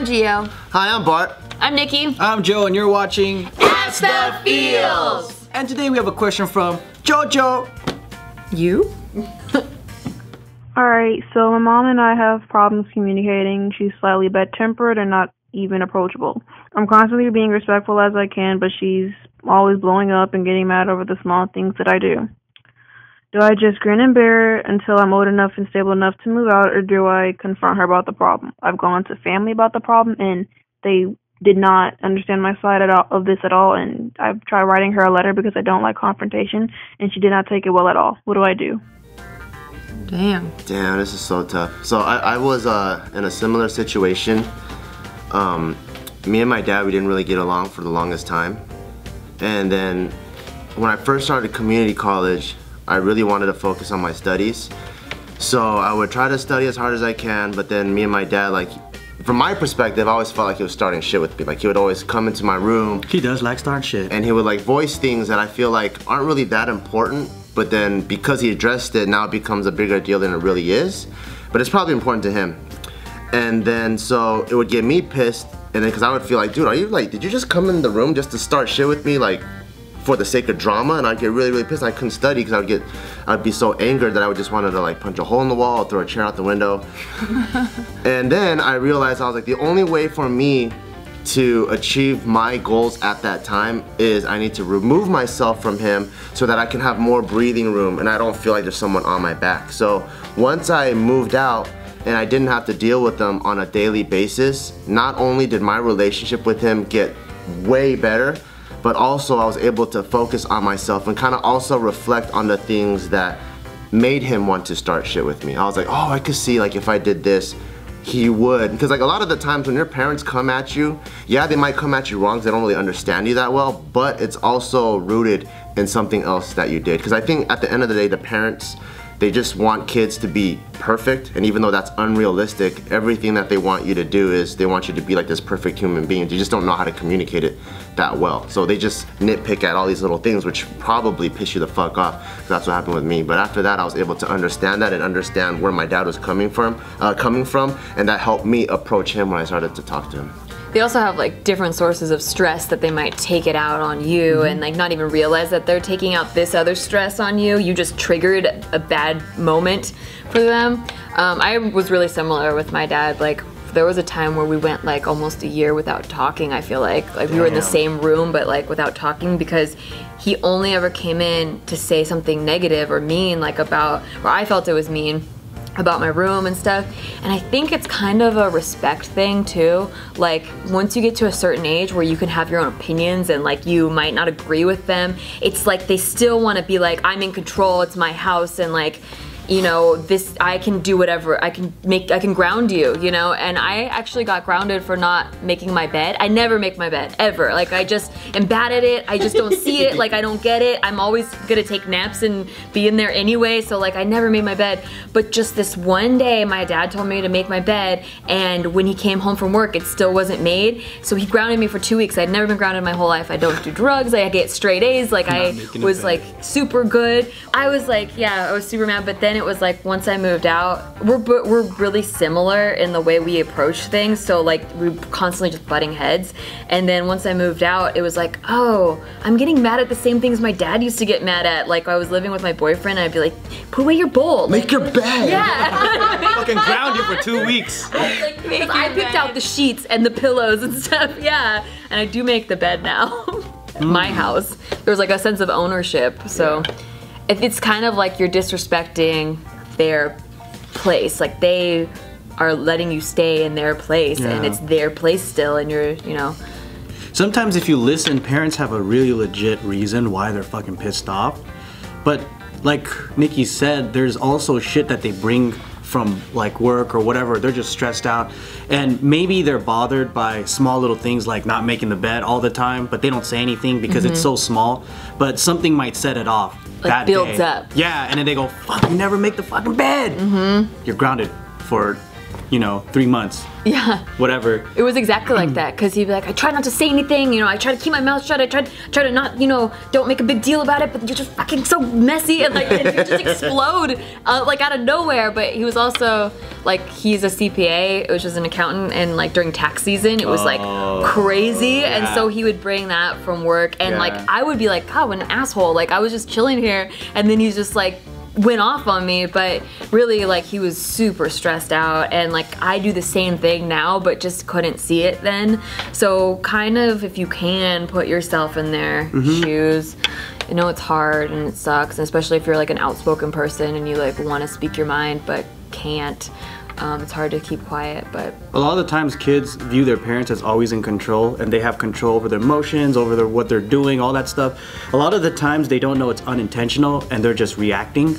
I'm Geo. Hi, I'm Bart. I'm Nikki. I'm Joe, and you're watching Ask the Feels. And today we have a question from Jojo. You? Alright, so my mom and I have problems communicating. She's slightly bad tempered and not even approachable. I'm constantly being respectful as I can, but she's always blowing up and getting mad over the small things that I do. Do I just grin and bear it until I'm old enough and stable enough to move out, or do I confront her about the problem? I've gone to family about the problem, and they did not understand my side at all, of this at all, and I've tried writing her a letter because I don't like confrontation, and she did not take it well at all. What do I do? Damn. Damn, this is so tough. So I, I was uh, in a similar situation. Um, me and my dad, we didn't really get along for the longest time. And then when I first started community college, I really wanted to focus on my studies. So I would try to study as hard as I can, but then me and my dad, like, from my perspective, I always felt like he was starting shit with me. Like he would always come into my room He does like starting shit. and he would like voice things that I feel like aren't really that important, but then because he addressed it, now it becomes a bigger deal than it really is. But it's probably important to him. And then so it would get me pissed, and then because I would feel like, dude, are you like, did you just come in the room just to start shit with me, like for the sake of drama? And I'd get really, really pissed. I couldn't study because I would get, I'd be so angered that I would just wanted to like punch a hole in the wall, throw a chair out the window. and then I realized I was like, the only way for me to achieve my goals at that time is I need to remove myself from him so that I can have more breathing room and I don't feel like there's someone on my back. So once I moved out and I didn't have to deal with them on a daily basis, not only did my relationship with him get way better, but also I was able to focus on myself and kind of also reflect on the things that made him want to start shit with me. I was like, oh, I could see like if I did this, he would. Because like a lot of the times when your parents come at you, yeah, they might come at you wrong because they don't really understand you that well, but it's also rooted in something else that you did. Because I think at the end of the day, the parents, they just want kids to be perfect. And even though that's unrealistic, everything that they want you to do is they want you to be like this perfect human being. You just don't know how to communicate it that well. So they just nitpick at all these little things, which probably piss you the fuck off. That's what happened with me. But after that, I was able to understand that and understand where my dad was coming from, uh, coming from, and that helped me approach him when I started to talk to him. They also have like different sources of stress that they might take it out on you and like not even realize that they're taking out this other stress on you. You just triggered a bad moment for them. Um, I was really similar with my dad. Like there was a time where we went like almost a year without talking. I feel like like we were in the same room but like without talking because he only ever came in to say something negative or mean like about or I felt it was mean about my room and stuff. And I think it's kind of a respect thing too. Like once you get to a certain age where you can have your own opinions and like you might not agree with them, it's like they still want to be like I'm in control, it's my house and like you know this i can do whatever i can make i can ground you you know? And i actually got grounded for not making my bed. I never make my bed ever. Like i just am bad at it. I just don't see it. Like i don't get it. I'm always gonna take naps and be in there anyway. So like i never made my bed. But just this one day my dad told me to make my bed. And when he came home from work it still wasn't made. So he grounded me for two weeks. I'd never been grounded my whole life. I don't do drugs. I get straight a's. Like i was like super good. I was like, yeah, I was super mad. But then it was like once I moved out, we're we're really similar in the way we approach things. So like we constantly just butting heads. And then once I moved out, it was like, oh, I'm getting mad at the same things my dad used to get mad at. Like I was living with my boyfriend, and I'd be like, put away your bowl. Make your bed! yeah. Fucking ground you for two weeks. like, I picked out the sheets and the pillows and stuff. Yeah, and I do make the bed now. At My mm. house. There's like a sense of ownership. So if it's kind of like you're disrespecting their place, like they are letting you stay in their place and it's their place still, and you're, you know, Sometimes if you listen, parents have a really legit reason why they're fucking pissed off. But like Nikki said, there's also shit that they bring from like work or whatever. They're just stressed out. And maybe they're bothered by small little things like not making the bed all the time, but they don't say anything because it's mm-hmm. so small. But something might set it off. That builds day. up. Yeah, and then they go, fuck, you never make the fucking bed. Mm-hmm. You're grounded for you know, three months, Yeah. whatever. It was exactly like that because he'd be like, I try not to say anything, you know, I try to keep my mouth shut, I try, try to not, you know, don't make a big deal about it, but you're just fucking so messy and like, and he'd just explode uh, like out of nowhere. But he was also like, he's a CPA, which is an accountant, and like during tax season, it was like Oh, crazy. And so he would bring that from work, and like, I would be like, God, what an asshole. Like, I was just chilling here, and then he's just like, went off on me but really like he was super stressed out and like I do the same thing now but just couldn't see it then. So kind of if you can put yourself in their mm-hmm. shoes. I know it's hard and it sucks and especially if you're like an outspoken person and you like want to speak your mind but can't um, it's hard to keep quiet but A lot of the times kids view their parents as always in control and they have control over their emotions, over their, what they're doing, all that stuff. A lot of the times they don't know it's unintentional and they're just reacting.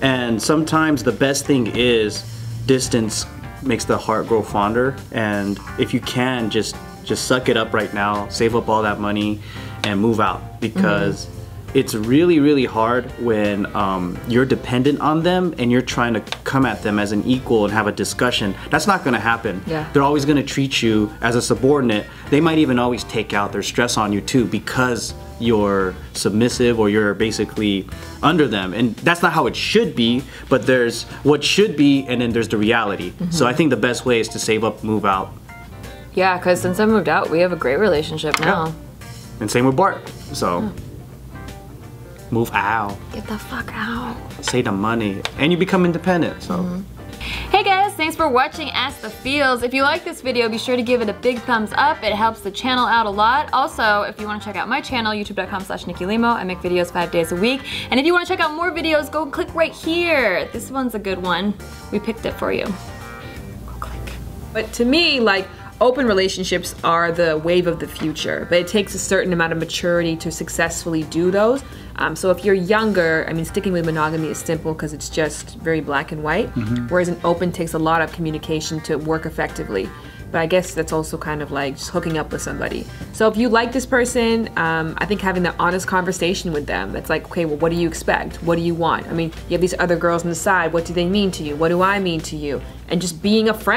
And sometimes the best thing is distance makes the heart grow fonder and if you can just just suck it up right now, save up all that money and move out because it's really really hard when um, you're dependent on them and you're trying to come at them as an equal and have a discussion. That's not going to happen. Yeah. they're always going to treat you as a subordinate. They might even always take out their stress on you too because you're submissive or you're basically under them. And that's not how it should be but there's what should be and then there's the reality. So i think the best way is to save up move out. Yeah because since I moved out we have a great relationship now. And same with bart. So move out get the fuck out save the money and you become independent so mm-hmm. Hey guys, thanks for watching Ask the Feels. If you like this video, be sure to give it a big thumbs up. It helps the channel out a lot. Also, if you want to check out my channel, youtube.com slash Nikki Limo, I make videos five days a week. And if you want to check out more videos, go click right here. This one's a good one. We picked it for you. Go click. But to me, like, open relationships are the wave of the future, but it takes a certain amount of maturity to successfully do those. Um, so if you're younger, I mean, sticking with monogamy is simple because it's just very black and white, whereas an open takes a lot of communication to work effectively. But I guess that's also kind of like just hooking up with somebody. So if you like this person, um, I think having that honest conversation with them, that's like, okay, well, what do you expect? What do you want? I mean, you have these other girls on the side. What do they mean to you? What do I mean to you? And just being a friend